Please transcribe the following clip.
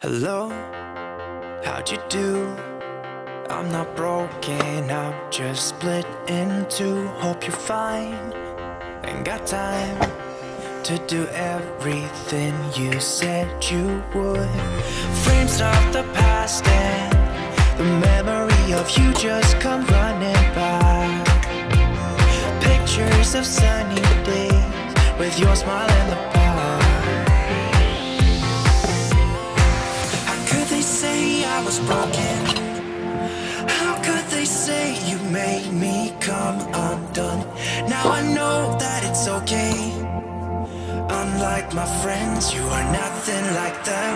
Hello, how'd you do? I'm not broken, I'm just split in two. Hope you're fine. Ain't got time to do everything you said you would. Frames of the past and the memory of you just come running by. Pictures of sunny days with your smile in the I was broken? How could they say you made me come undone? Now I know that it's okay. Unlike my friends, you are nothing like them.